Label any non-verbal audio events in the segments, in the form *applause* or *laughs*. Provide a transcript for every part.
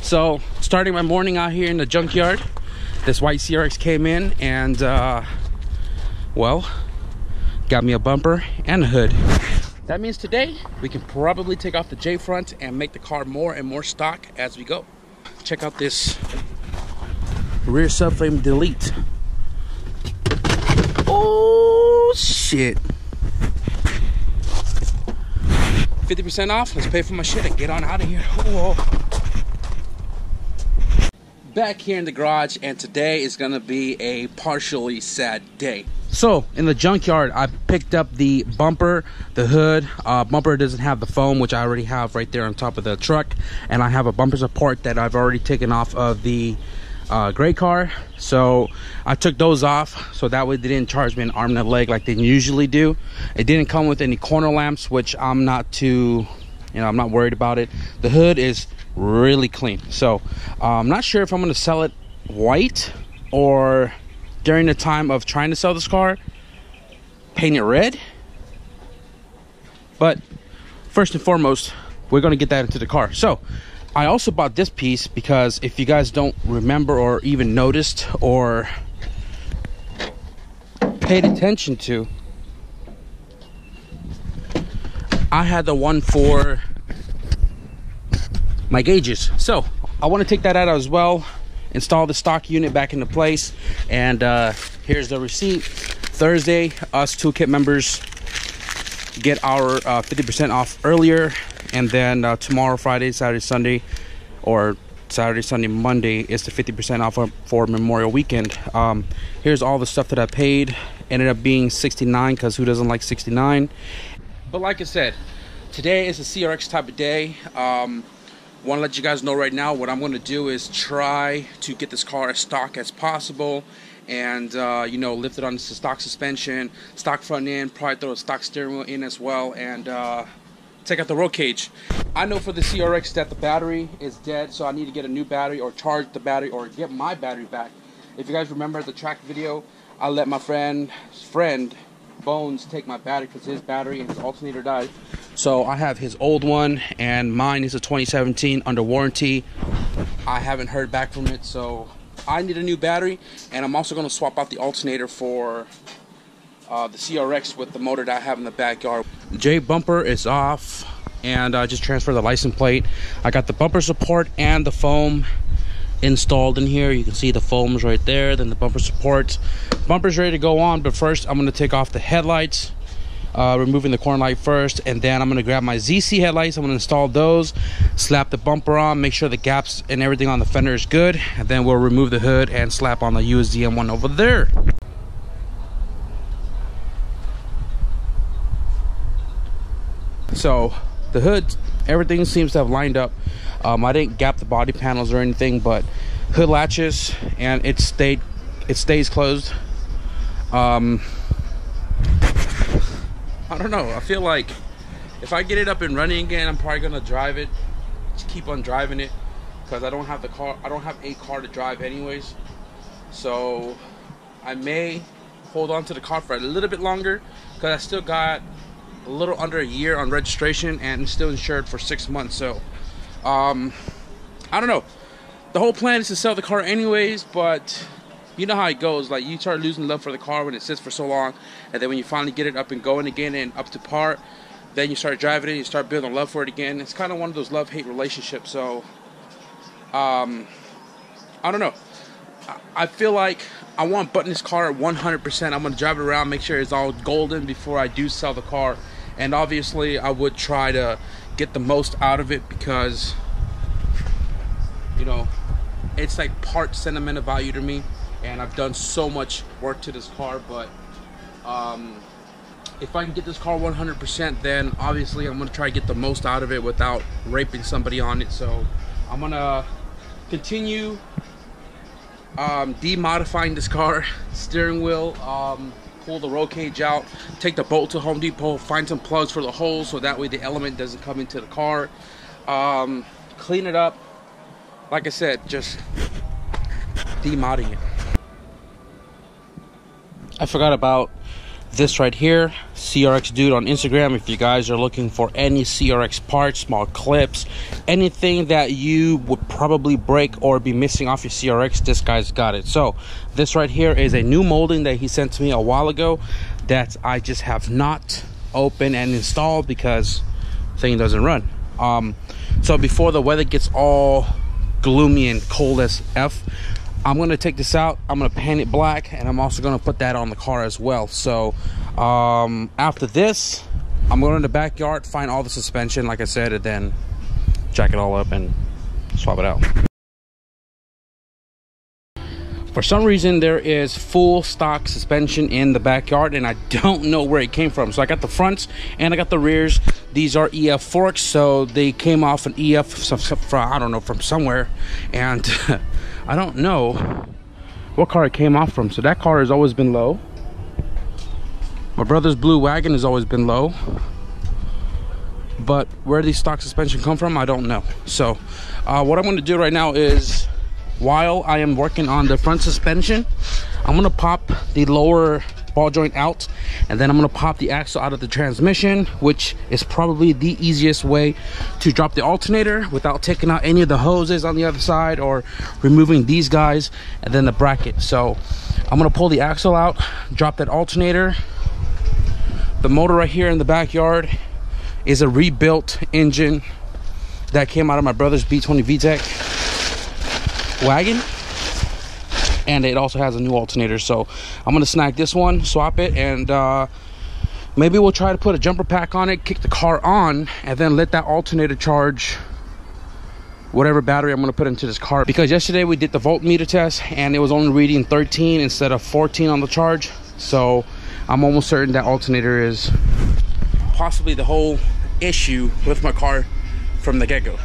So, starting my morning out here in the junkyard, this white CRX came in and, uh, well, got me a bumper and a hood. That means today we can probably take off the J front and make the car more and more stock as we go. Check out this rear subframe delete. Oh shit. 50% off. Let's pay for my shit and get on out of here. Whoa. Back here in the garage, and today is gonna be a partially sad day. So, in the junkyard, I picked up the bumper, the hood. Uh, bumper doesn't have the foam, which I already have right there on top of the truck. And I have a bumper support that I've already taken off of the uh, gray car. So I took those off so that way they didn't charge me an arm and a leg like they usually do. It didn't come with any corner lamps, which I'm not too, you know, I'm not worried about it. The hood is really clean. So uh, I'm not sure if I'm going to sell it white or during the time of trying to sell this car, paint it red. But first and foremost, we're going to get that into the car. So I also bought this piece because if you guys don't remember or even noticed or paid attention to, I had the one for my gauges. So I want to take that out as well install the stock unit back into place and uh, here's the receipt thursday us toolkit members get our 50% uh, off earlier and then uh, tomorrow friday saturday sunday or saturday sunday monday is the 50% off for memorial weekend. Um, here's all the stuff that i paid. Ended up being 69 because who doesn't like 69 but like i said today is a crx type of day. Um, want to let you guys know right now what I'm going to do is try to get this car as stock as possible and uh, you know lift it on stock suspension stock front end probably throw a stock steering wheel in as well and uh, take out the roll cage I know for the CRX that the battery is dead so I need to get a new battery or charge the battery or get my battery back if you guys remember the track video I let my friend friend Bones take my battery because his battery and his alternator died. So I have his old one, and mine is a 2017 under warranty. I haven't heard back from it, so I need a new battery, and I'm also going to swap out the alternator for uh, the CRX with the motor that I have in the backyard. J bumper is off, and I uh, just transferred the license plate. I got the bumper support and the foam installed in here. You can see the foams right there, then the bumper supports. Bumper's ready to go on, but first I'm gonna take off the headlights, uh, removing the corner light first, and then I'm gonna grab my ZC headlights. I'm gonna install those, slap the bumper on, make sure the gaps and everything on the fender is good, and then we'll remove the hood and slap on the USDM one over there. So the hood, everything seems to have lined up um, I didn't gap the body panels or anything, but hood latches and it stayed it stays closed. Um, I don't know. I feel like if I get it up and running again, I'm probably gonna drive it. Just keep on driving it because I don't have the car. I don't have a car to drive anyways. So I may hold on to the car for a little bit longer because I still got a little under a year on registration and still insured for six months. So um, I don't know. The whole plan is to sell the car anyways, but you know how it goes. Like you start losing love for the car when it sits for so long, and then when you finally get it up and going again and up to par, then you start driving it, you start building love for it again. It's kind of one of those love-hate relationships. So, um, I don't know. I feel like I want to button this car at 100%. I'm going to drive it around, make sure it's all golden before I do sell the car. And obviously, I would try to get the most out of it because you know it's like part sentimental value to me. And I've done so much work to this car but um, if I can get this car 100% then obviously I'm gonna try to get the most out of it without raping somebody on it. So I'm gonna continue um, demodifying this car *laughs* steering wheel um, pull the roll cage out, take the bolt to Home Depot, find some plugs for the holes so that way the element doesn't come into the car. Um, clean it up. Like I said, just demodding it. I forgot about this right here crx dude on instagram. If you guys are looking for any crx parts small clips anything that you would probably break or be missing off your crx this guy's got it. So this right here is a new molding that he sent to me a while ago that i just have not opened and installed because thing doesn't run. Um so before the weather gets all gloomy and cold as f I'm gonna take this out I'm gonna paint it black and I'm also gonna put that on the car as well. So um, after this I'm going in the backyard find all the suspension like I said and then jack it all up and swap it out. For some reason there is full stock suspension in the backyard and I don't know where it came from. So I got the fronts and I got the rears. These are EF forks so they came off an EF from, I don't know from somewhere. And *laughs* I don't know what car it came off from. So that car has always been low. My brother's blue wagon has always been low. But where these stock suspension come from, I don't know. So uh, what I'm to do right now is while I am working on the front suspension, I'm to pop the lower ball joint out. And then I'm gonna pop the axle out of the transmission which is probably the easiest way to drop the alternator without taking out any of the hoses on the other side or removing these guys and then the bracket. So I'm gonna pull the axle out drop that alternator. The motor right here in the backyard is a rebuilt engine that came out of my brother's B20 VTEC wagon and it also has a new alternator. So i'm gonna snag this one swap it and uh, maybe we'll try to put a jumper pack on it kick the car on and then let that alternator charge whatever battery i'm to put into this car. Because yesterday we did the voltmeter test and it was only reading 13 instead of 14 on the charge. So i'm almost certain that alternator is possibly the whole issue with my car from the get-go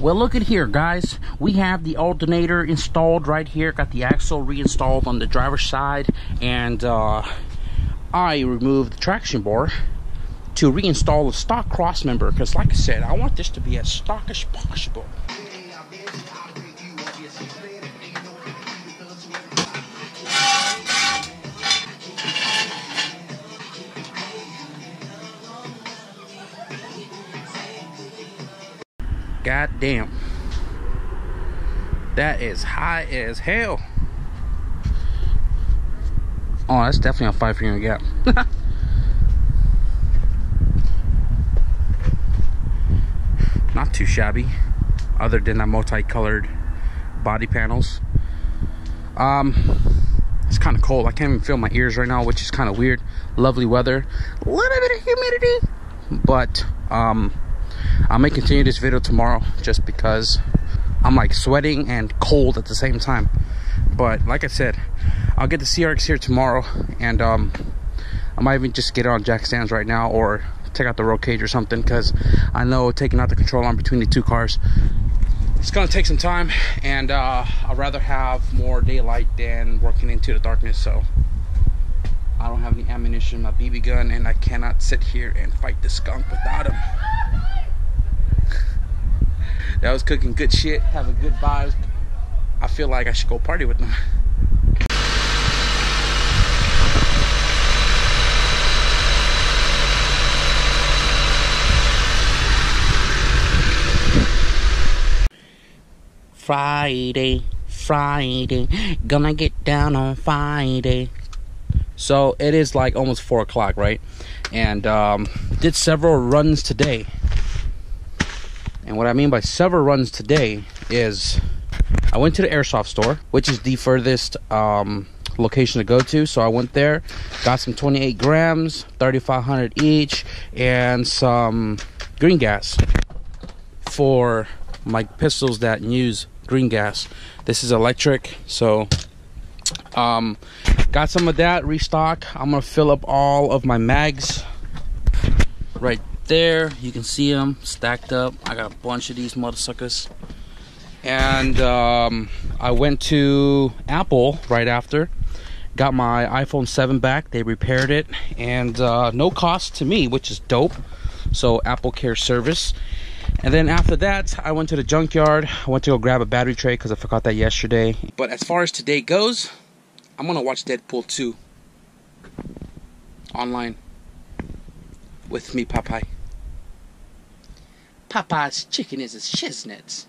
Well, look at here, guys. We have the alternator installed right here. Got the axle reinstalled on the driver's side. And uh, I removed the traction bar to reinstall the stock cross member. Because like I said, I want this to be as stock as possible. God damn. That is high as hell. Oh, that's definitely a five finger gap. *laughs* Not too shabby, other than the multicolored body panels. Um, it's kind of cold. I can't even feel my ears right now, which is kind of weird. Lovely weather, a little bit of humidity, but um, I may continue this video tomorrow just because I'm like sweating and cold at the same time. But like I said, I'll get the CRX here tomorrow and um, I might even just get it on jack stands right now or take out the roll cage or something because I know taking out the control arm between the two cars it's gonna take some time and uh, I'd rather have more daylight than working into the darkness so I don't have any ammunition in my BB gun and I cannot sit here and fight the skunk without him that was cooking good shit, having good vibes. I feel like I should go party with them. Friday, Friday, gonna get down on Friday. So it is like almost four o'clock, right? And um, did several runs today. And what I mean by several runs today is I went to the airsoft store, which is the furthest um, location to go to. So I went there, got some 28 grams, 3500 each, and some green gas for my pistols that use green gas. This is electric, so um, got some of that restock. I'm gonna fill up all of my mags right there. You can see them stacked up. I got a bunch of these motherfuckers. And um, i went to apple right after got my iphone 7 back they repaired it and uh, no cost to me which is dope. So apple care service. And then after that i went to the junkyard. I went to go grab a battery tray because i forgot that yesterday. But as far as today goes I'm gonna watch Deadpool 2 online with me, Popeye. Popeye's chicken is a shiznits.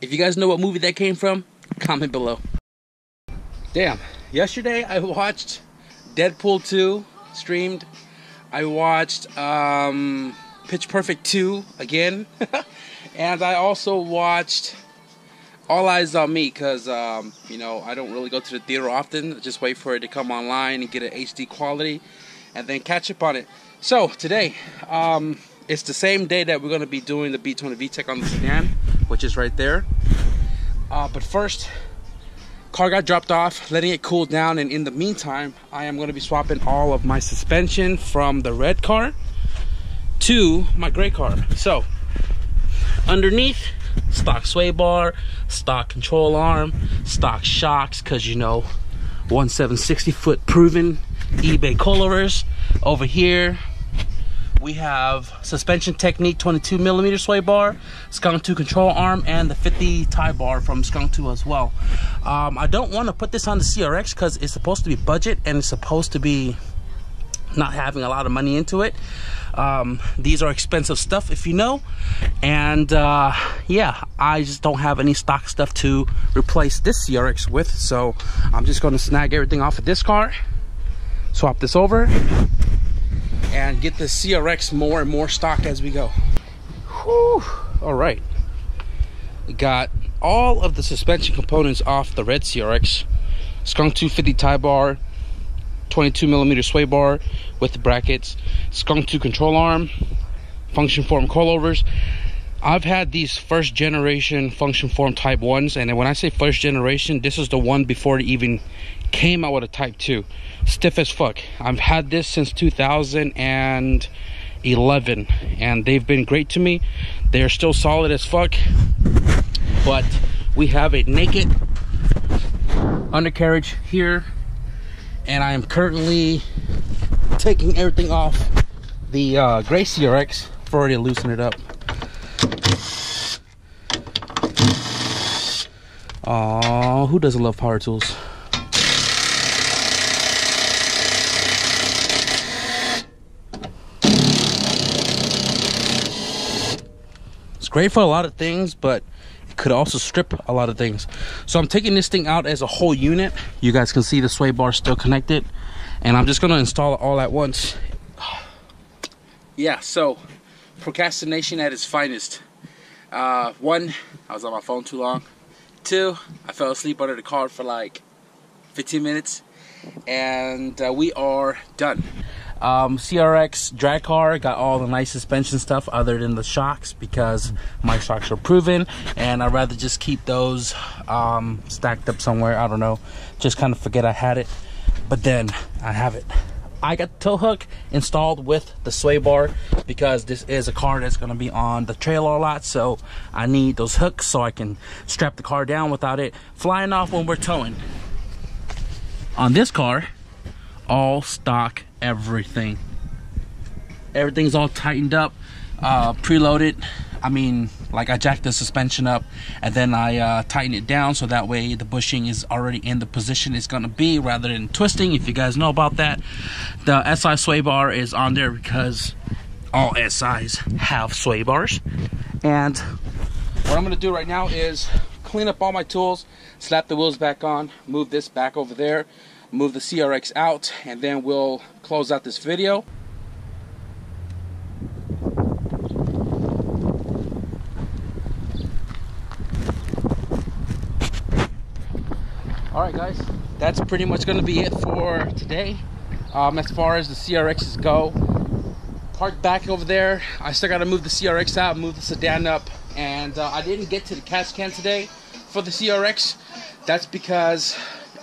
If you guys know what movie that came from, comment below. Damn, yesterday I watched Deadpool 2 streamed. I watched um, Pitch Perfect 2 again. *laughs* and I also watched All Eyez on Me because, um, you know, I don't really go to the theater often. I just wait for it to come online and get an HD quality and then catch up on it. So, today, um, it's the same day that we're going to be doing the B20 VTEC on the sedan, which is right there. Uh, but first, car got dropped off, letting it cool down, and in the meantime, I am going to be swapping all of my suspension from the red car to my gray car. So, underneath, stock sway bar, stock control arm, stock shocks, because you know, 1760 foot proven eBay coilovers. Over here, we have suspension technique 22 millimeter sway bar Skunk2 control arm and the 50 tie bar from Skunk2 as well. Um, i don't want to put this on the crx because it's supposed to be budget and it's supposed to be not having a lot of money into it. Um, these are expensive stuff if you know. And uh, yeah i just don't have any stock stuff to replace this crx with. So i'm just going to snag everything off of this car swap this over and get the CRX more and more stock as we go. Whew. All right. We got all of the suspension components off the red CRX. Skunk 250 tie bar, 22 millimeter sway bar with the brackets, Skunk2 control arm, function form coilovers. I've had these first generation function form type 1s, and when I say first generation, this is the one before it even came out with a type 2 stiff as fuck. I've had this since 2011 and they've been great to me. They're still solid as fuck but we have a naked undercarriage here and i am currently taking everything off the uh, gray crx for already to loosen it up. Oh, who doesn't love power tools? Great for a lot of things, but it could also strip a lot of things. So I'm taking this thing out as a whole unit. You guys can see the sway bar still connected. And I'm just gonna install it all at once. yeah, so procrastination at its finest. Uh, one, I was on my phone too long. Two, I fell asleep under the car for like 15 minutes. And uh, we are done. Um, CRX drag car got all the nice suspension stuff other than the shocks because my shocks are proven and I'd rather just keep those um, stacked up somewhere. I don't know, just kind of forget I had it, but then I have it. I got the tow hook installed with the sway bar because this is a car that's going to be on the trailer a lot. So I need those hooks so I can strap the car down without it flying off when we're towing. On this car, all stock everything. Everything's all tightened up, uh, preloaded. I mean, like I jacked the suspension up and then I uh, tighten it down so that way the bushing is already in the position it's gonna be rather than twisting. If you guys know about that, the SI sway bar is on there because all SIs have sway bars. And what I'm gonna do right now is clean up all my tools, slap the wheels back on, move this back over there, move the CRX out, and then we'll close out this video. Alright guys, that's pretty much to be it for today. Um, as far as the CRXs go, parked back over there. I still got to move the CRX out, move the sedan up, and uh, I didn't get to the CAT can today for the CRX. That's because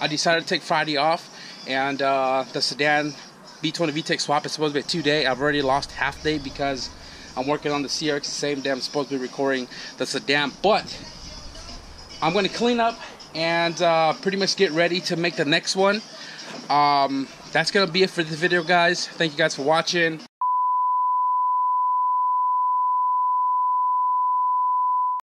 I decided to take Friday off, and uh, the sedan B20 VTEC swap is supposed to be two day. I've already lost half day because I'm working on the CRX the same day I'm supposed to be recording the sedan. But I'm going to clean up and uh, pretty much get ready to make the next one. Um, that's going to be it for the video, guys. Thank you guys for watching.